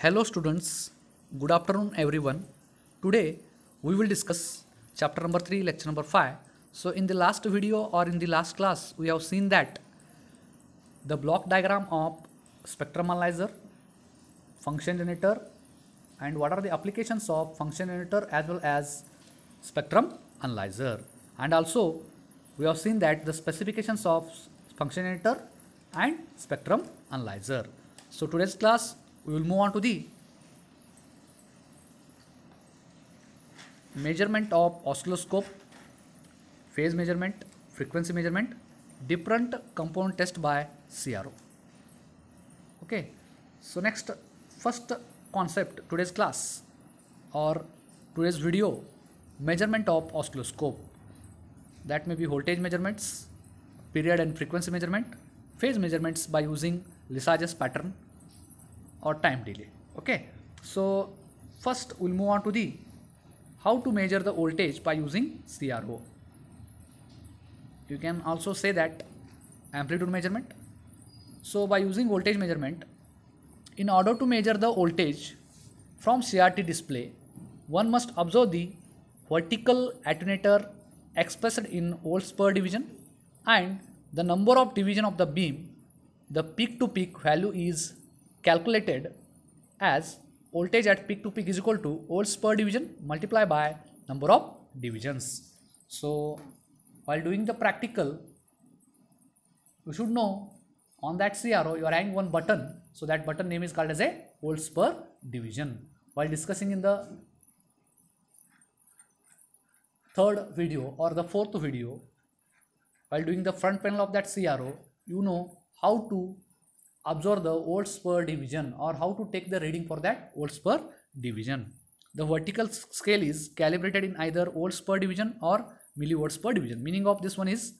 Hello students, good afternoon everyone. Today we will discuss chapter number 3 lecture number 5. So in the last video or in the last class we have seen that the block diagram of spectrum analyzer, function generator and what are the applications of function generator as well as spectrum analyzer and also we have seen that the specifications of function generator and spectrum analyzer. So today's class we will move on to the measurement of oscilloscope, phase measurement, frequency measurement, different component test by CRO. Okay, so next first concept today's class or today's video measurement of oscilloscope that may be voltage measurements, period and frequency measurement, phase measurements by using Lissajous pattern or time delay. Okay, so first we'll move on to the how to measure the voltage by using CRO. You can also say that amplitude measurement. So by using voltage measurement, in order to measure the voltage from CRT display, one must observe the vertical attenuator expressed in volts per division and the number of division of the beam. The peak to peak value is calculated as voltage at peak to peak is equal to volts per division multiplied by number of divisions. So while doing the practical, you should know on that CRO you are having one button. So that button name is called as a volts per division. While discussing in the third video or the fourth video, while doing the front panel of that CRO, you know how to observe the volts per division or how to take the reading for that volts per division. The vertical scale is calibrated in either volts per division or millivolts per division. Meaning of this one is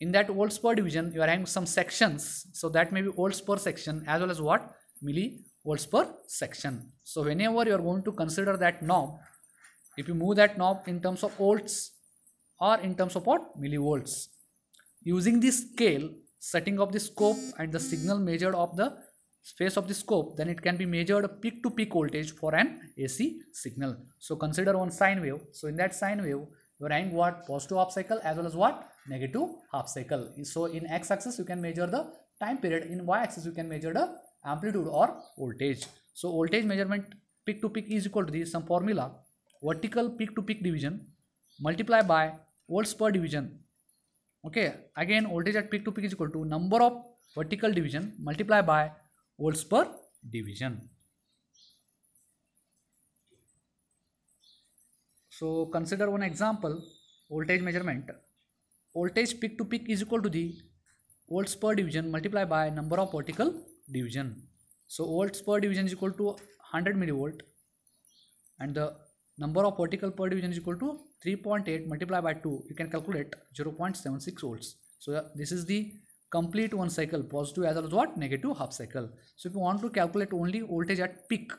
in that volts per division you are having some sections so that may be volts per section as well as what millivolts per section. So whenever you are going to consider that knob if you move that knob in terms of volts or in terms of what millivolts using this scale setting of the scope and the signal measured of the space of the scope then it can be measured peak to peak voltage for an AC signal. So consider one sine wave. So in that sine wave you are having what positive half cycle as well as what negative half cycle. So in x axis you can measure the time period in y axis you can measure the amplitude or voltage. So voltage measurement peak to peak is equal to the some formula vertical peak to peak division multiply by volts per division okay again voltage at peak to peak is equal to number of vertical division multiplied by volts per division. So consider one example voltage measurement. Voltage peak to peak is equal to the volts per division multiplied by number of vertical division. So volts per division is equal to 100 millivolt and the number of vertical per division is equal to 3.8 multiplied by 2 you can calculate 0.76 volts. So this is the complete one cycle positive as well as what? Negative half cycle. So if you want to calculate only voltage at peak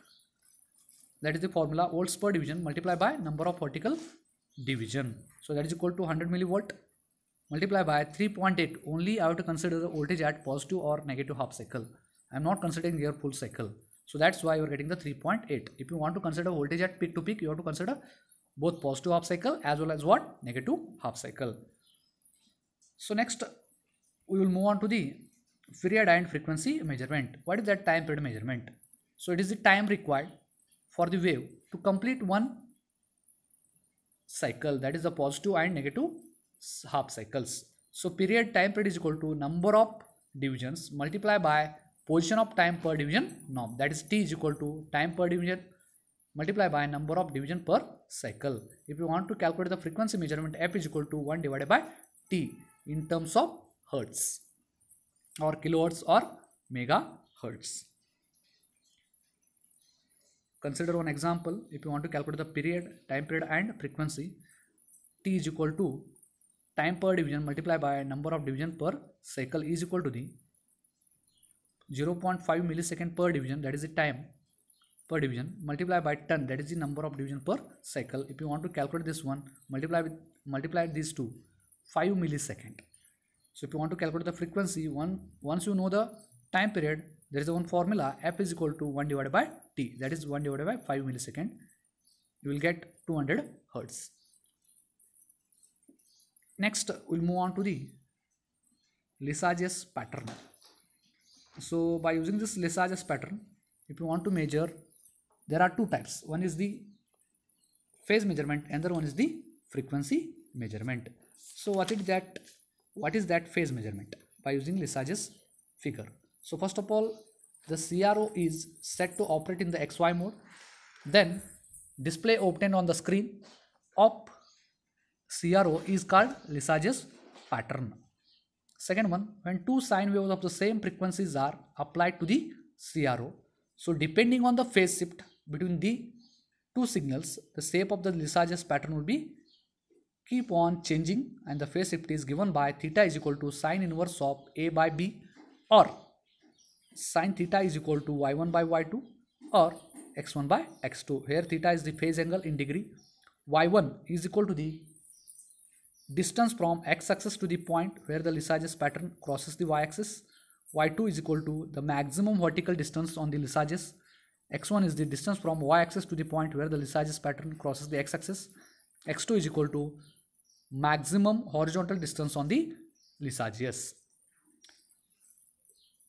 that is the formula volts per division multiplied by number of vertical division. So that is equal to 100 millivolt. Multiplied by 3.8 only I have to consider the voltage at positive or negative half cycle. I am not considering here full cycle. So that's why you are getting the 3.8. If you want to consider voltage at peak to peak, you have to consider both positive half cycle as well as what? Negative half cycle. So next we will move on to the period and frequency measurement. What is that time period measurement? So it is the time required for the wave to complete one cycle that is the positive and negative half cycles. So period time period is equal to number of divisions multiplied by position of time per division knob that is t is equal to time per division multiplied by number of division per cycle. If you want to calculate the frequency measurement f is equal to 1 divided by t in terms of hertz or kilohertz or megahertz. Consider one example if you want to calculate the period, time period and frequency t is equal to time per division multiplied by number of division per cycle is equal to the 0.5 millisecond per division that is the time per division multiply by 10 that is the number of division per cycle. If you want to calculate this one multiply with multiply these two 5 millisecond. So if you want to calculate the frequency one once you know the time period there is one formula f is equal to 1 divided by t that is 1 divided by 5 millisecond. You will get 200 hertz. Next we'll move on to the Lissajous pattern. So by using this Lissajous pattern if you want to measure there are two types. One is the phase measurement and the other one is the frequency measurement. So what is that what is that phase measurement? By using Lissajous figure. So first of all the CRO is set to operate in the XY mode. Then display obtained on the screen of CRO is called Lissajous pattern. Second one when two sine waves of the same frequencies are applied to the CRO so depending on the phase shift between the two signals the shape of the Lissajous pattern will be keep on changing and the phase shift is given by theta is equal to sine inverse of a by b or sine theta is equal to y1 by y2 or x1 by x2 here theta is the phase angle in degree. Y1 is equal to the distance from x-axis to the point where the Lissajous pattern crosses the y-axis y2 is equal to the maximum vertical distance on the Lissajous x1 is the distance from y-axis to the point where the Lissajous pattern crosses the x-axis x2 is equal to maximum horizontal distance on the Lissajous.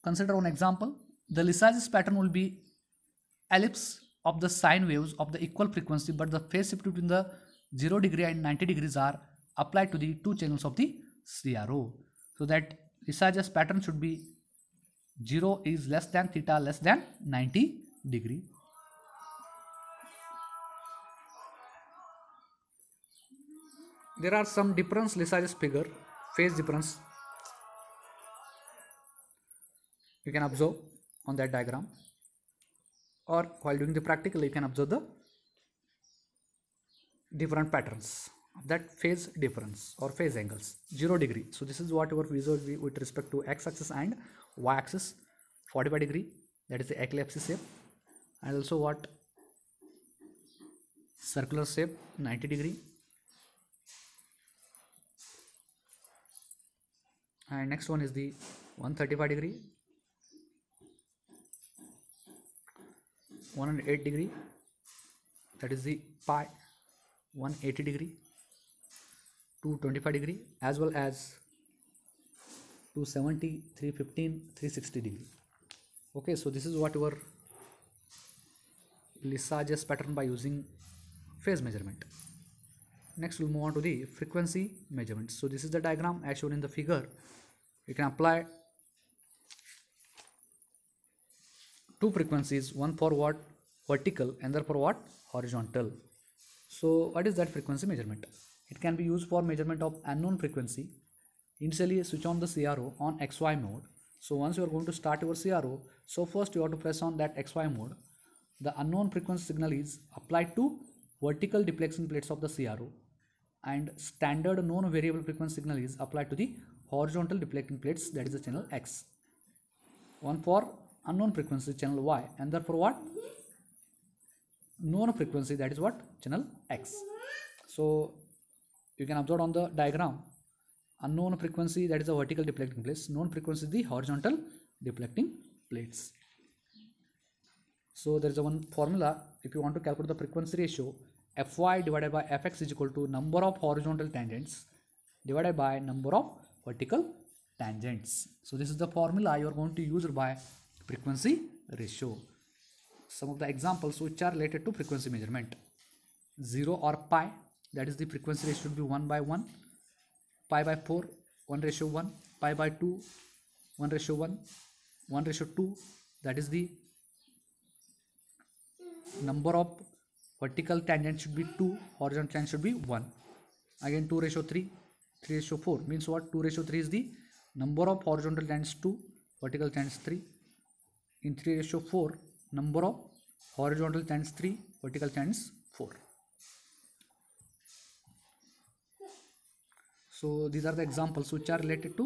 Consider one example. The Lissajous pattern will be ellipse of the sine waves of the equal frequency but the phase shift between the 0 degree and 90 degrees are applied to the two channels of the CRO. So that Lissajous pattern should be 0 is less than theta less than 90 degree. There are some difference Lissajous figure, phase difference. You can observe on that diagram. Or while doing the practical you can observe the different patterns. That phase difference or phase angles 0 degree. So this is what our visual with respect to x-axis and y-axis 45 degree. That is the ellipse shape and also what? Circular shape 90 degree. And next one is the 135 degree. 108 degree. That is the pi 180 degree. 225 degree as well as 270 315 360 degree. Okay so this is what your Lissajous pattern by using phase measurement. Next we'll move on to the frequency measurement. So this is the diagram as shown in the figure. You can apply two frequencies one for what? Vertical and other for what? Horizontal. So what is that frequency measurement? It can be used for measurement of unknown frequency. Initially switch on the CRO on XY mode. So once you are going to start your CRO so first you have to press on that XY mode the unknown frequency signal is applied to vertical deflection plates of the CRO and standard known variable frequency signal is applied to the horizontal deflecting plates that is the channel X. One for unknown frequency channel Y and therefore what? Known frequency that is what? Channel X. So you can observe on the diagram unknown frequency that is the vertical deflecting plates known frequency the horizontal deflecting plates. So there is a one formula if you want to calculate the frequency ratio fy divided by fx is equal to number of horizontal tangents divided by number of vertical tangents. So this is the formula you are going to use by frequency ratio. Some of the examples which are related to frequency measurement. 0 or pi that is the frequency ratio should be 1 by 1 pi by 4 1 ratio 1 pi by 2 1 ratio 1 1 ratio 2 that is the number of vertical tangent should be 2 horizontal tangent should be 1 again 2 ratio 3 3 ratio 4 means what 2 ratio 3 is the number of horizontal tangents 2 vertical tangents 3 in 3 ratio 4 number of horizontal tangents 3 vertical tangents 4 so these are the examples which are related to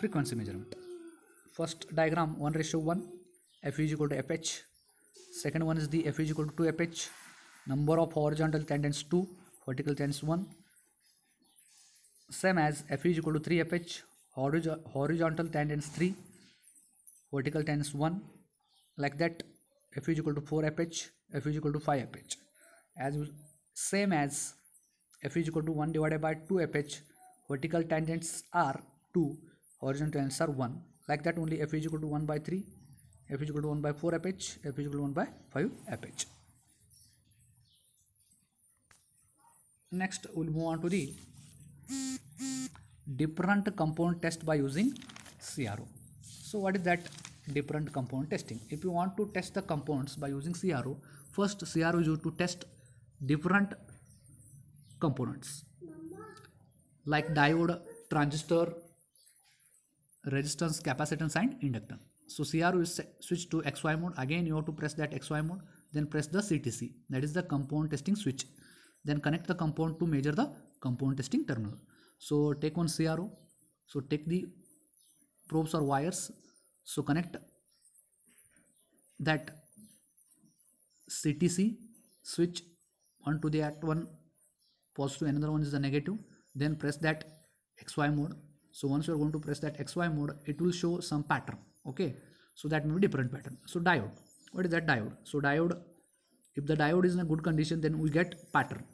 frequency measurement first diagram 1 ratio 1 f is equal to fh second one is the f is equal to 2 fh number of horizontal tangents 2 vertical tangents 1 same as f is equal to 3 fh horizontal tangents 3 vertical tangents 1 like that f is equal to 4 fh f is equal to 5 fh as same as f is equal to 1 divided by 2 fh vertical tangents are 2 horizontal tangents are 1 like that only f is equal to 1 by 3 f is equal to 1 by 4 fh f is equal to 1 by 5 fh next we'll move on to the different component test by using CRO. So what is that different component testing? If you want to test the components by using CRO, first CRO is used to test different components like diode, transistor, resistance, capacitance and inductor. So CRO is switched to XY mode. Again you have to press that XY mode. Then press the CTC. That is the component testing switch. Then connect the component to measure the component testing terminal. So take one CRO. So take the probes or wires. So connect that CTC switch one to the at one positive another one is the negative then press that xy mode so once you are going to press that xy mode it will show some pattern okay so that may be different pattern. So diode what is that diode? So diode if the diode is in a good condition then we get pattern.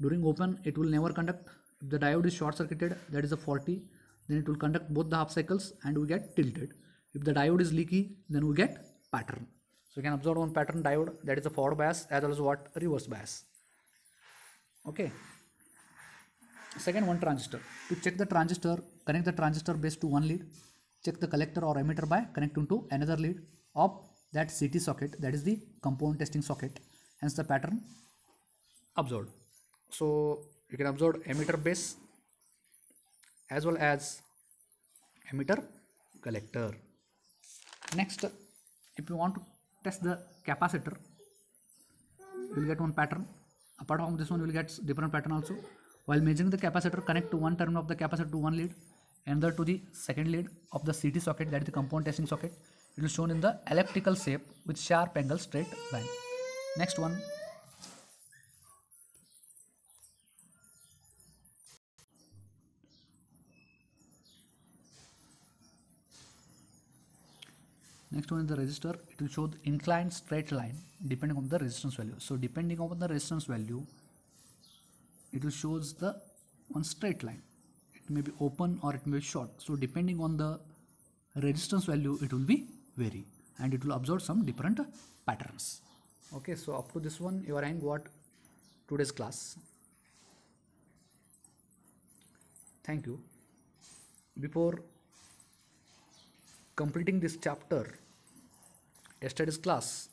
During open it will never conduct. If the diode is short circuited that is a faulty then it will conduct both the half cycles and we get tilted. If the diode is leaky then we get pattern. So you can observe one pattern diode that is a forward bias as well as what? Reverse bias. Okay. Second one transistor. To check the transistor connect the transistor base to one lead check the collector or emitter by connecting to another lead of that ct socket that is the component testing socket. Hence the pattern observed so you can observe emitter base as well as emitter collector. Next if you want to test the capacitor you will get one pattern. Apart from this one you will get different pattern also. While measuring the capacitor connect to one terminal of the capacitor to one lead another to the second lead of the ct socket that is the component testing socket it is shown in the elliptical shape with sharp angle straight line. Next one. Next one is the resistor. It will show the inclined straight line depending on the resistance value. So depending on the resistance value it will shows the one straight line it may be open or it may be short. So depending on the resistance value it will be vary and it will observe some different patterns. Okay so up to this one you are having what? Today's class. Thank you. Before completing this chapter yesterday's class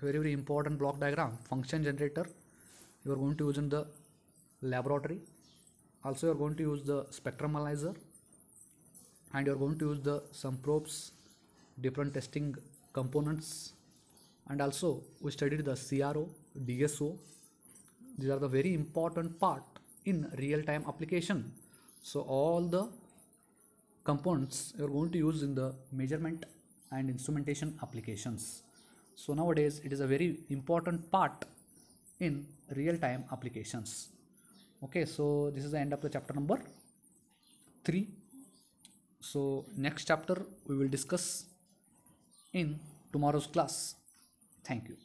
very very important block diagram function generator. You are going to use in the laboratory also you are going to use the spectrum analyzer and you are going to use the some probes different testing components and also we studied the CRO DSO these are the very important part in real time application so all the components you're going to use in the measurement and instrumentation applications. So nowadays it is a very important part in real time applications. Okay, so this is the end of the chapter number 3. So next chapter we will discuss in tomorrow's class. Thank you.